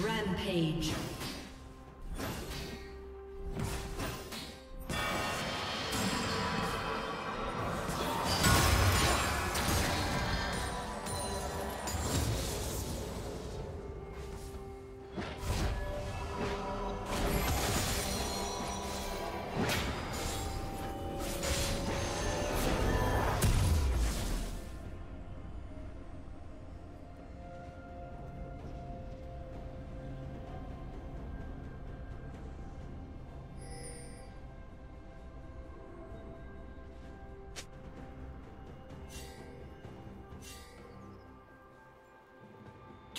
Rampage.